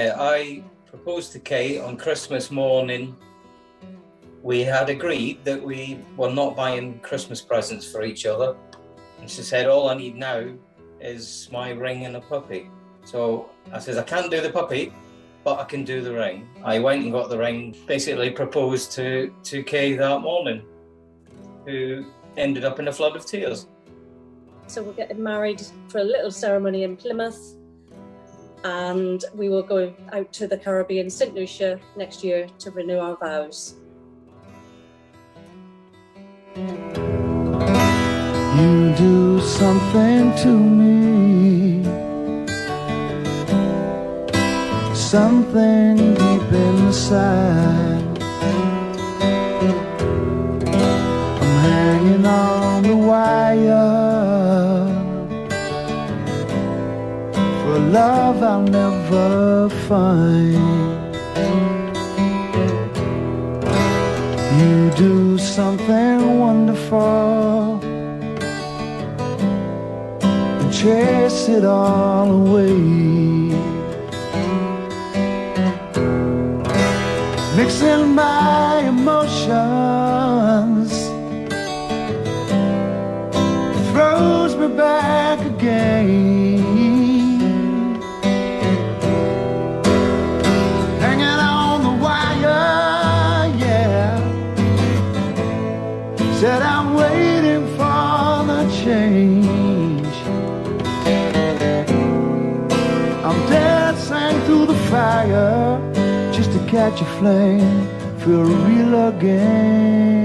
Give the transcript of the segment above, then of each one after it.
Uh, I proposed to Kaye on Christmas morning. We had agreed that we were not buying Christmas presents for each other. And she said, All I need now is my ring and a puppy. So I says, I can't do the puppy, but I can do the ring. I went and got the ring, basically proposed to, to Kaye that morning, who ended up in a flood of tears. So we're getting married for a little ceremony in Plymouth. And we will go out to the Caribbean, St. Lucia, next year to renew our vows. You do something to me, something deep inside. I'm hanging on the wire love I'll never find. You do something wonderful and chase it all away. Catch a flame, feel real again.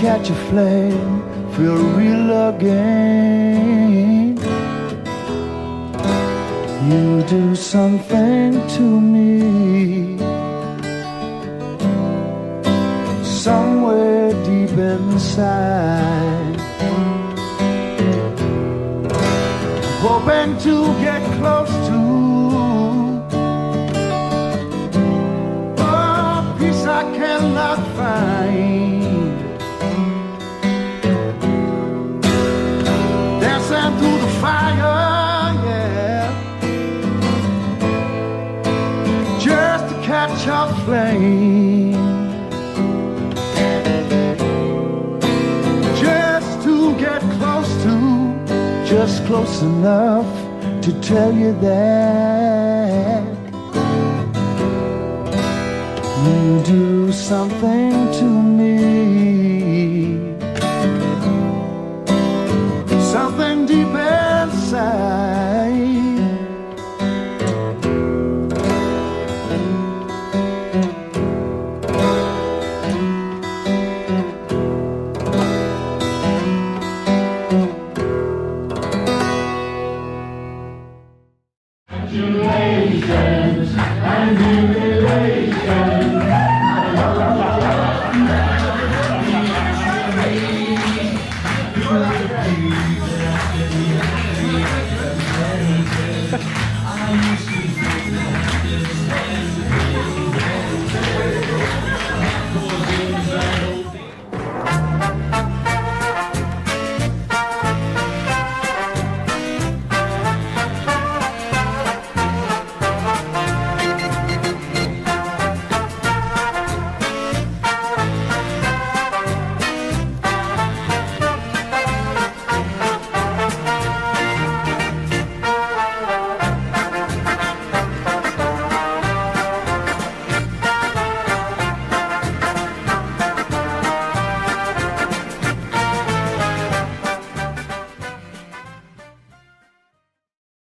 Catch a flame, feel real again. You do something to me somewhere deep inside. Hoping to get close to a flame. just to get close to, just close enough to tell you that you do something to me,